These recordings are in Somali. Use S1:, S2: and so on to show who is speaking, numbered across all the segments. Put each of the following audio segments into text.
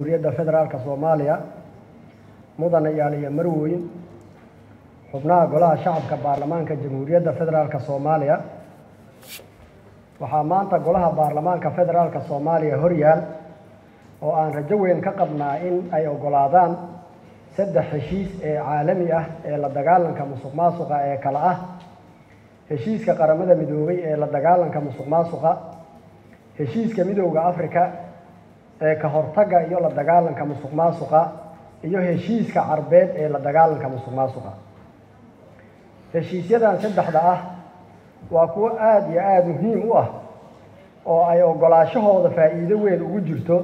S1: jamhuuriyadda federaalka soomaaliya mudanayaal iyo marweyn xubnaha golaha shacabka baarlamaanka jamhuuriyadda federaalka soomaaliya. Waxaa maanta golaha baarlamaanka federaalka soomaaliya horyaal oo aan rajo weyn ka qabnaa in ay oggolaadaan saddex heshiis ee caalami ah ee la dagaalanka musuq maasuqa ee kale ah. Heshiiska qaramada midoobay ee la dagaalanka musuq maasuqa heshiiska midowda africa ee ka hortagga iyo la dagaalanka musuq maasuqa iyo heshiiska carbeed ee la dagaalanka musuq maasuqa heshiisyadan saddexda ah waa kuwo aada iyo aada muhiim u ah oo ay oggolaashahooda faa'iido weyn ugu jirto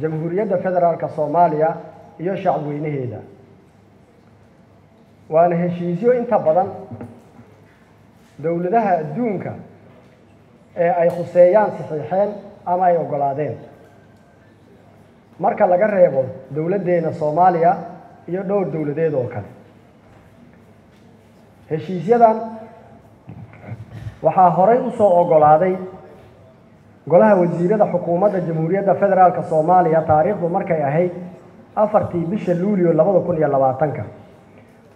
S1: jamhuuriyadda federaalka soomaaliya iyo shacabweynaheeda waana heshiisyo inta badan dowladaha adduunka ee ay khuseeyaan saxiixeen ama ay oggolaadeen marka laga reebo dowladdeena soomaaliya iyo dhowr dowladeed oo kale. Heshiisyadan waxaa horay u soo oggolaaday golaha wasiirada xukuumadda jamhuuriyadda federaalka soomaaliya taariikhdu markay ahayd afartii bisha luulio labada kun iyo labaatanka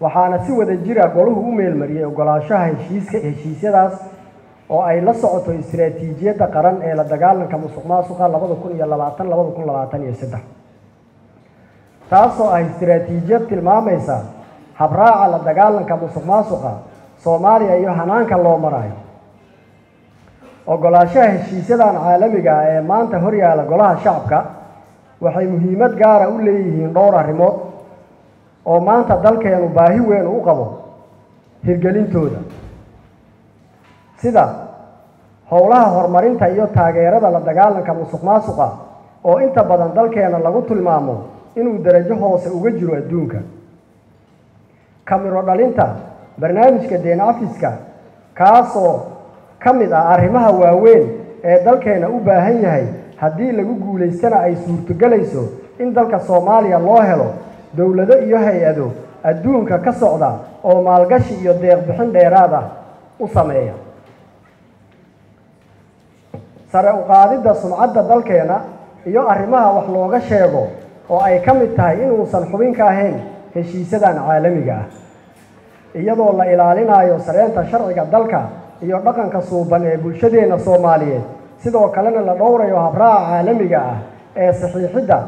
S1: waxaana si wada jira golahu u meelmariyey oggolaashaha heshiiska heshiisyadaas oo ay la socoto istiraatiijiyadda qaran ee la dagaalanka musuq maasuqa labada kun iyo labaatan labada kun labaatan iyo saddex. Taasoo ah istiraatiijiyad tilmaamaysa habraaca la dagaalanka musuq maasuqa soomaaliya iyo hanaanka loo marayo. Oggolaashaha heshiisyadan caalamiga ah ee maanta horyaala golaha shacabka waxay muhiimad gaara u leeyihiin dhowr arrimood oo maanta dalkeenu baahi weyn u qabo hirgelintooda sida howlaha horumarinta iyo taageerada la dagaalanka musuq maasuqa oo inta badan dalkeena lagu tilmaamo inuu darajo hoose uga jiro adduunka. Kamiro dhalinta barnaamijka deen cafiska kaasoo ka mid ah arrimaha waaweyn ee dalkeena u baahan yahay haddii lagu guulaystana ay suurtogelayso in dalka soomaaliya loo helo dowlado iyo hay'ado adduunka ka socda oo maalgashi iyo deeq bixin dheeraad ah u sameeya sare uqaadidda sumcadda dalkeena iyo arrimaha wax looga sheego oo ay ka mid tahay inuusan xubin ka ahayn heshiisyadan caalamiga ah. Iyadoo la ilaalinayo sareenta sharciga dalka iyo dhaqanka suuban ee bulshadeenna soomaaliyeed sidoo kalena la dhowrayo habraaca caalamiga ah ee saxiixidda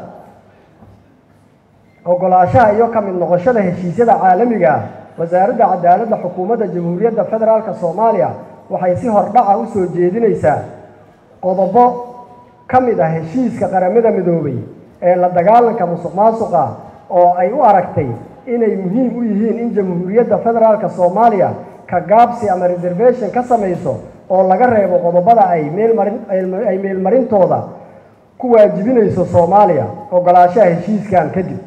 S1: oggolaashaha iyo ka mid noqoshada heshiisyada caalamiga ah. Wasaaradda cadaaladda xukuumadda jamhuuriyadda federaalka soomaaliya waxay si hordhaca u soo jeedinaysaa qodobo ka mid ah heshiiska qaramada midoobay ee la dagaalanka musuq maasuqa oo ay u aragtay inay muhiim u yihiin in jamhuuriyadda federaalka soomaaliya ka gaabsi ama reservation ka samayso oo laga reebo qodobada ay meelmarin ay meelmarintooda ku waajibinayso soomaaliya oggolaashaha heshiiskan kadib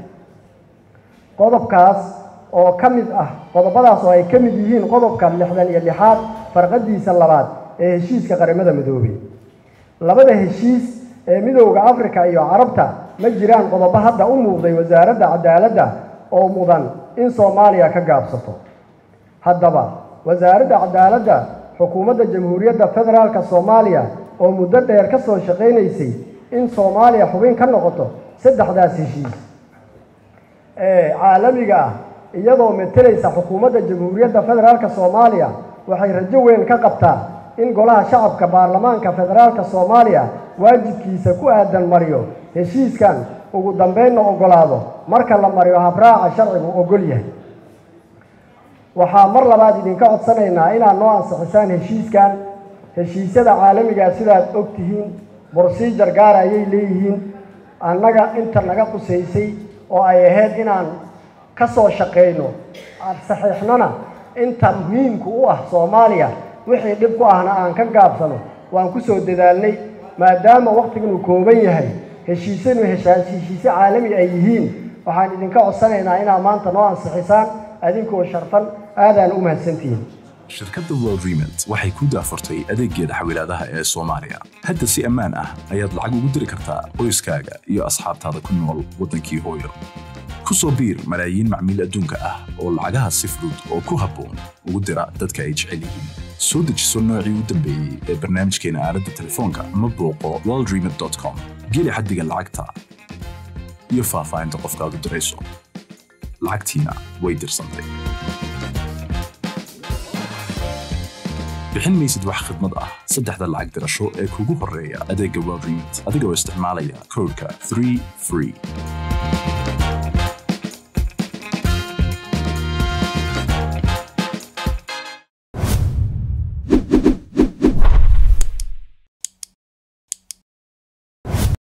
S1: qodobkaas oo ka mid ah qodobadaas oo ay ka mid yihiin qodobka lixdan iyo lixaad farqadiisa labaad ee heshiiska qaramada midoobay labada heshiis ee midowda africa iyo carabta ma jiraan qodobo hadda u muuqday wasaaradda cadaaladda oo mudan in soomaaliya ka gaabsato? Haddaba wasaaradda cadaaladda xukuumadda jamhuuriyadda federaalka soomaaliya oo muddo dheer ka soo shaqaynaysay in soomaaliya xubin ka noqoto saddexdaas heshiis. Ee caalamiga ah iyadoo metelaysa xukuumadda jamhuuriyadda federaalka soomaaliya waxay rajo weyn ka qabtaa in golaha shacabka baarlamaanka federaalka soomaaliya waajibkiisa ku aadan mariyo heshiiskan ugu dambeynna oggolaado marka la mariyo habraaca sharcigu oggol yahay. Waxaa mar labaad idinka codsanaynaa inaad noo ansixisaan heshiiskan heshiisyada caalamigaa sidaad og tihiin gaara ayay leeyihiin annaga inta naga qusaysay oo ay ahayd inaan ka soo shaqayno saxiixnana inta muhiimku u ah soomaaliya wixii dhib ku ahna aan ka gaabsano waan ku soo dadaalnay maadaama wakhtigan uu kooban yahay heshiisyanu heshiisyo caalami ay yihiin waxaan idinka codsanaynaa inaad maanta noo ansixisaan adinkoo sharfan aadaan u mahadsantihiin.
S2: Shirkadda world remont waxay ku daafurtay adeeggeeda xawilaadaha ee soomaaliya. Hadda si ammaan ah ayaad lacag ugu diri kartaa qoyskaaga iyo asxaabtaada ku nool waddankii hooyo. Ku soo biir malaayiin macmiil adduunka ah oo lacagaha si fudud oo ku habboon ugu dira dadka ay jecel yihiin soo dejiso noocii u dambeeyey ee barnaamijkeena aaladda telefoonka ama booqo worldremit com. Geli xaddiga lacagta iyo faahfaahinta qofkaad u dirayso lacagtiina way dirsantay bixin maysid wax khidmad ah saddexda lacag dirasho ee kugu horreeya adeegga world remit adigoo isticmaalaya koodhka 3 free